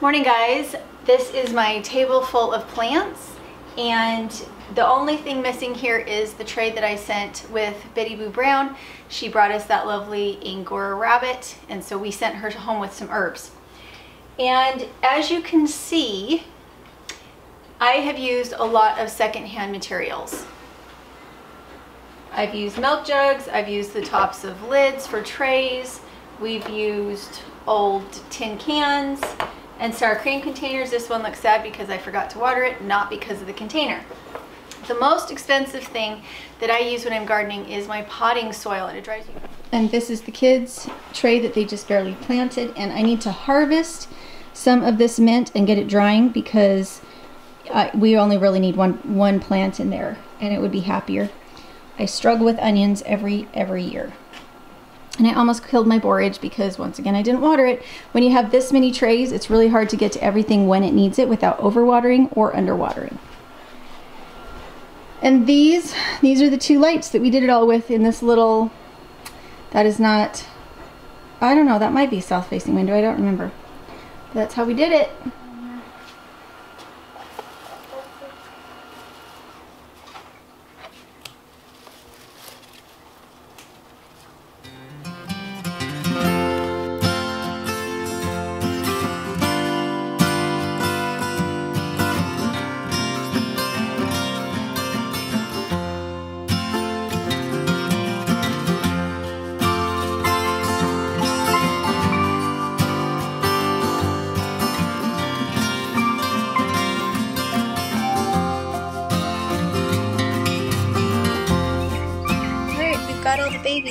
Morning guys, this is my table full of plants and the only thing missing here is the tray that I sent with Betty Boo Brown. She brought us that lovely Angora rabbit and so we sent her home with some herbs. And as you can see, I have used a lot of secondhand materials. I've used milk jugs, I've used the tops of lids for trays, we've used old tin cans, and sour cream containers. This one looks sad because I forgot to water it, not because of the container. The most expensive thing that I use when I'm gardening is my potting soil and it dries me. And this is the kids tray that they just barely planted and I need to harvest some of this mint and get it drying because we only really need one one plant in there and it would be happier. I struggle with onions every every year and I almost killed my borage because once again I didn't water it. When you have this many trays it's really hard to get to everything when it needs it without overwatering or underwatering. And these, these are the two lights that we did it all with in this little, that is not, I don't know, that might be south facing window, I don't remember. That's how we did it.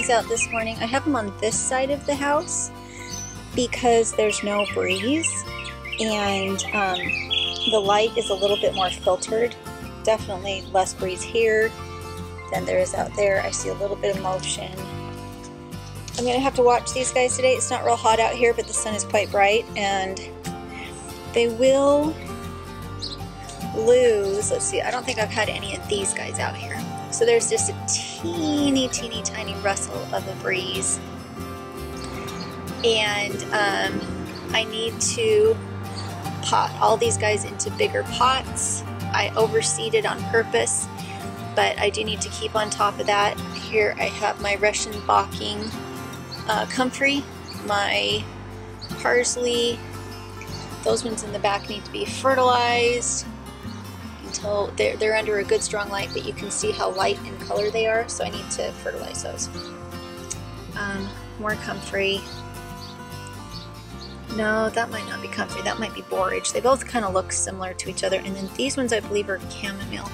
Out this morning. I have them on this side of the house because there's no breeze and um, the light is a little bit more filtered. Definitely less breeze here than there is out there. I see a little bit of motion. I'm gonna have to watch these guys today. It's not real hot out here, but the sun is quite bright and they will lose, let's see, I don't think I've had any of these guys out here. So there's just a teeny, teeny, tiny rustle of a breeze. And um, I need to pot all these guys into bigger pots. I overseeded on purpose, but I do need to keep on top of that. Here I have my Russian Bocking uh, comfrey, my parsley. Those ones in the back need to be fertilized until they're, they're under a good strong light, but you can see how light in color they are, so I need to fertilize those. Um, more comfrey. No, that might not be comfrey, that might be borage. They both kind of look similar to each other, and then these ones I believe are chamomile.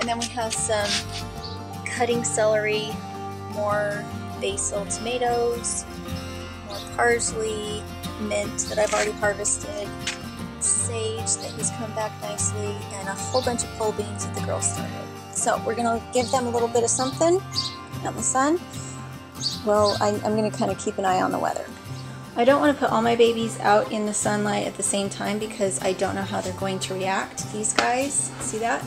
And then we have some cutting celery, more basil tomatoes, more parsley, mint that I've already harvested, sage that has come back nicely, and a whole bunch of pole beans that the girls started. So we're gonna give them a little bit of something out in the sun. Well, I, I'm gonna kind of keep an eye on the weather. I don't want to put all my babies out in the sunlight at the same time because I don't know how they're going to react. These guys, see that?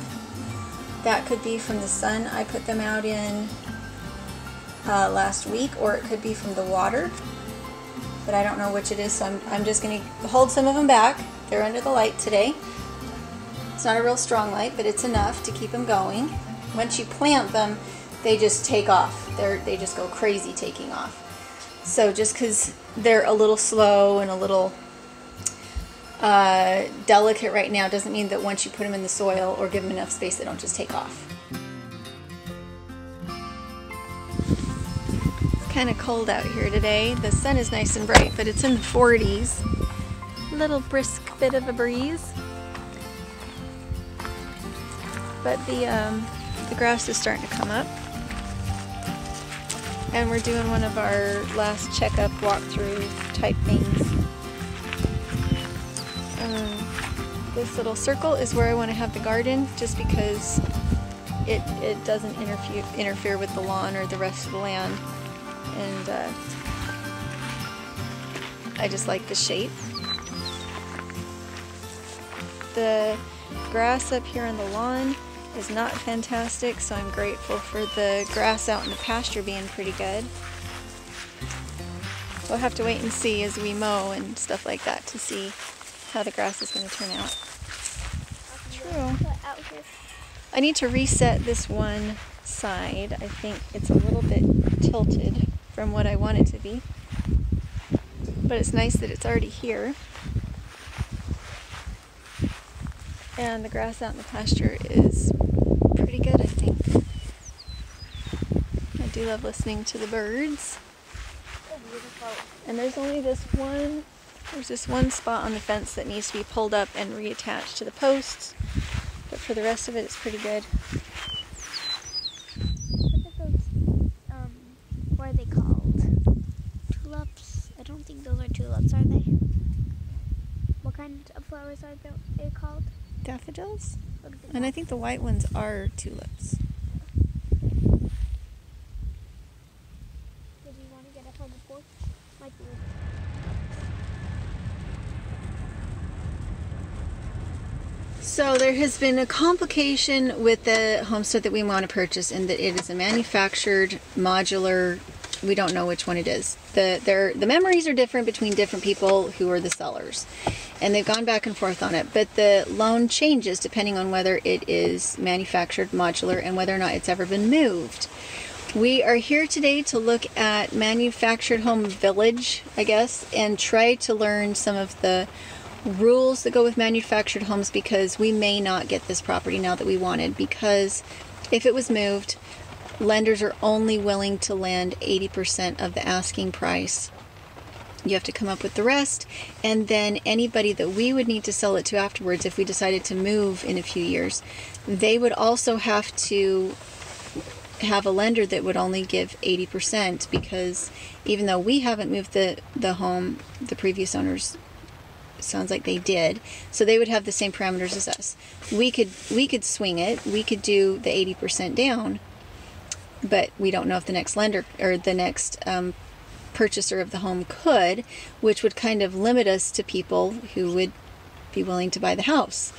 That could be from the sun I put them out in uh, last week or it could be from the water but I don't know which it is so I'm, I'm just going to hold some of them back they're under the light today. It's not a real strong light, but it's enough to keep them going. Once you plant them, they just take off. They're, they just go crazy taking off. So just because they're a little slow and a little uh, delicate right now doesn't mean that once you put them in the soil or give them enough space, they don't just take off. It's kind of cold out here today. The sun is nice and bright, but it's in the 40s little brisk bit of a breeze. But the, um, the grass is starting to come up. And we're doing one of our last checkup walkthrough type things. Um, this little circle is where I want to have the garden just because it, it doesn't interfere, interfere with the lawn or the rest of the land. And uh, I just like the shape the grass up here on the lawn is not fantastic, so I'm grateful for the grass out in the pasture being pretty good. we'll have to wait and see as we mow and stuff like that to see how the grass is going to turn out. True. I need to reset this one side. I think it's a little bit tilted from what I want it to be. But it's nice that it's already here. And the grass out in the pasture is pretty good, I think. I do love listening to the birds. And there's only this one, there's this one spot on the fence that needs to be pulled up and reattached to the posts. But for the rest of it, it's pretty good. Those? Um? Tulips? I don't think those are tulips, are they? What kind of flowers are called? Daffodils? Look at the And I think the white ones are tulips. Did you want to get up on the porch? Might be. So there has been a complication with the homestead that we want to purchase in that it is a manufactured modular. We don't know which one it is. The there the memories are different between different people who are the sellers, and they've gone back and forth on it. But the loan changes depending on whether it is manufactured modular and whether or not it's ever been moved. We are here today to look at Manufactured Home Village, I guess, and try to learn some of the rules that go with manufactured homes because we may not get this property now that we wanted because if it was moved, lenders are only willing to lend 80% of the asking price. You have to come up with the rest, and then anybody that we would need to sell it to afterwards, if we decided to move in a few years, they would also have to have a lender that would only give 80% because even though we haven't moved the, the home, the previous owners sounds like they did. So they would have the same parameters as us. We could we could swing it. We could do the 80% down but we don't know if the next lender or the next um, purchaser of the home could which would kind of limit us to people who would be willing to buy the house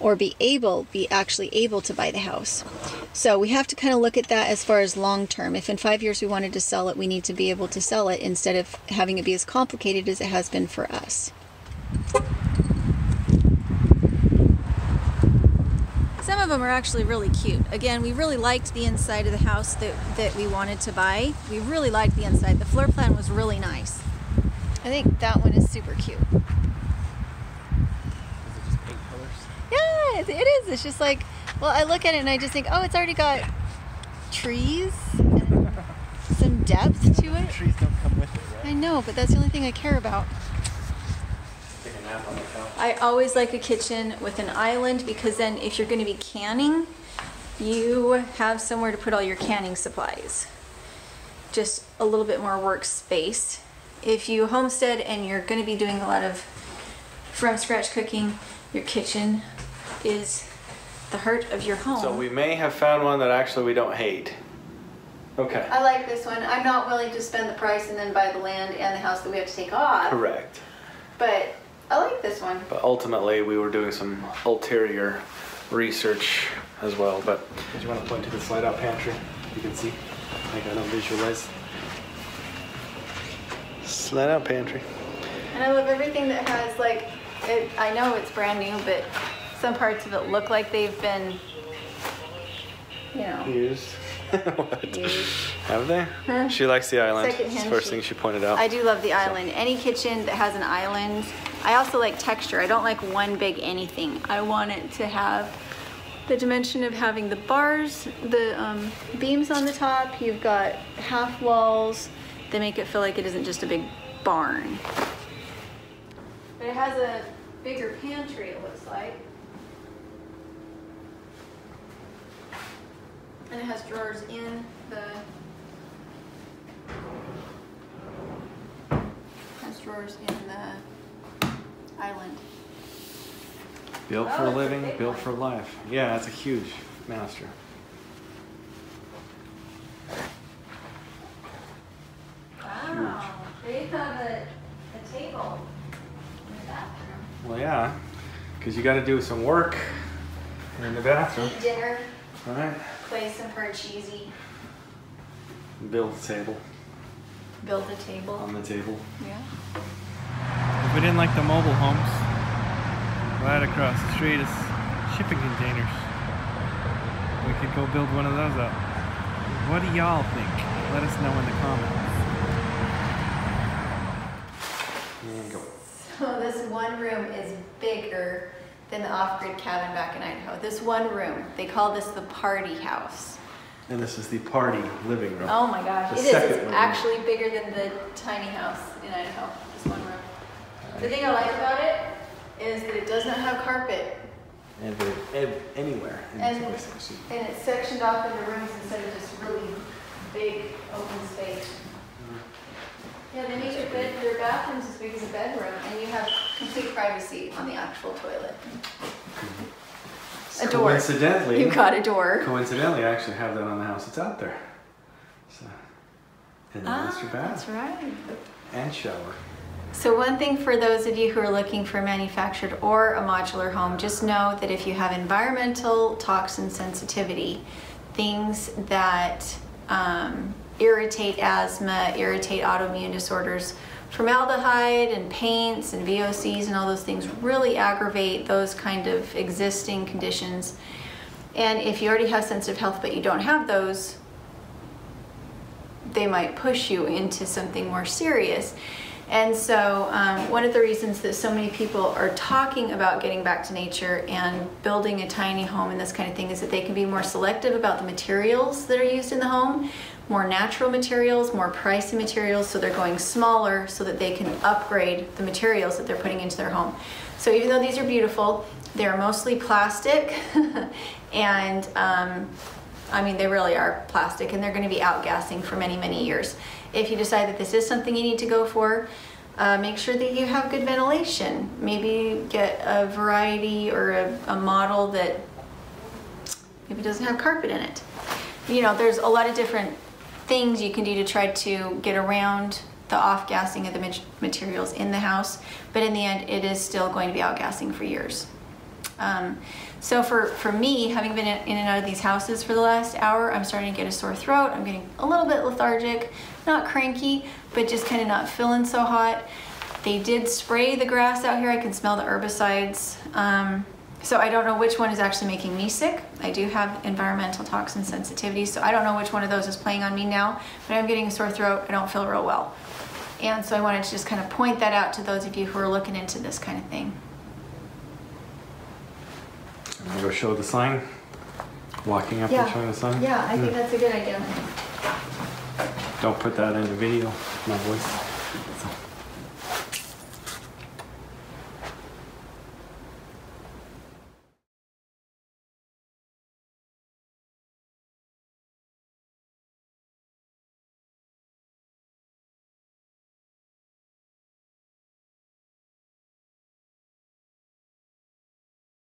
or be able be actually able to buy the house. So we have to kind of look at that as far as long term. If in five years we wanted to sell it we need to be able to sell it instead of having it be as complicated as it has been for us Some of them are actually really cute. Again, we really liked the inside of the house that, that we wanted to buy. We really liked the inside. The floor plan was really nice. I think that one is super cute. Is it just paint colors? Yeah, it it is. It's just like, well, I look at it and I just think, oh, it's already got trees and some depth to it. Trees don't come with it, right? I know, but that's the only thing I care about. Take on the couch. I always like a kitchen with an island because then if you're going to be canning, you have somewhere to put all your canning supplies. Just a little bit more workspace. If you homestead and you're going to be doing a lot of from scratch cooking, your kitchen is the heart of your home. So we may have found one that actually we don't hate. Okay. I like this one. I'm not willing to spend the price and then buy the land and the house that we have to take off. Correct. But I like this one. But ultimately, we were doing some ulterior research as well. But Did you want to point to the slide out pantry? You can see. I got no visualize. slide out pantry. And I love everything that has like, it, I know it's brand new, but some parts of it look like they've been, you know, Used. Have they? Huh? She likes the island. Secondhand first thing she pointed out. I do love the island. Any kitchen that has an island. I also like texture. I don't like one big anything. I want it to have the dimension of having the bars, the um, beams on the top. You've got half walls. They make it feel like it isn't just a big barn. But it has a bigger pantry, it looks like. And it has drawers in the has drawers in the island. built Oh, for a it's a living, built one. for life. Yeah, it's a huge master. Wow, they have a, a table in the bathroom. Well, yeah, because you got to do some work in the bathroom, Eat dinner, right? play some hard cheesy. Build a table. Build a table. on the table. Yeah. If we didn't like the mobile homes, right across the street is shipping containers. We could go build one of those up. What do y'all think? Let us know in the comments. And go. So this one room is bigger than the off-grid cabin back in Idaho. This one room, they call this the party house. And this is the party living room. Oh my gosh, The it is. second It's room. actually bigger than the tiny house in Idaho, this one room. The thing I like about it is that it does not have carpet Every, ev- anywhere And- this place. I see. and it's sectioned off into rooms instead of just really big open space. Mm-hmm. Yeah, they make their bed, their bathrooms as big as a bedroom and you have complete privacy on the actual toilet. A door. Coincidentally, You've got a door. coincidentally, I actually have that on the house It's out there. So, and the Ah, that's bath right. and shower. So one thing for those of you who are looking for a manufactured or a modular home, just know that if you have environmental toxin sensitivity, things that um, irritate asthma, irritate autoimmune disorders, formaldehyde and paints and VOCs and all those things really aggravate those kind of existing conditions. And if you already have sensitive health but you don't have those, they might push you into something more serious. And so, um, one of the reasons that so many people are talking about getting back to nature and building a tiny home and this kind of thing is that they can be more selective about the materials that are used in the home, more natural materials, more pricey materials, so they're going smaller so that they can upgrade the materials that they're putting into their home. So, even though these are beautiful, they're mostly plastic and um, I mean, they really are plastic and they're going to be outgassing for many, many years. If you decide that this is something you need to go for, uh, make sure that you have good ventilation. Maybe get a variety or a, a model that maybe doesn't have carpet in it. You know, there's a lot of different things you can do to try to get around the off-gassing of the materials in the house, but in the end, it is still going to be outgassing for years. Um, so for, for me, having been in in and out of these houses for the last hour, I'm starting to get a sore throat. I'm getting a little bit lethargic, not cranky, but just kind of not feeling so hot. They did spray the grass out here. I can smell the herbicides. Um, so I don't know which one is actually making me sick. I do have environmental toxin sensitivity, so I don't know which one of those is playing on me now, but I'm getting a sore throat. I don't feel real well. And so I wanted to just kind of point that out to those of you who are looking into this kind of thing. I'm gonna go show the sign. Walking up Yeah. and showing the sign. Yeah, I think that's a good idea. Don't put that in the video. My voice.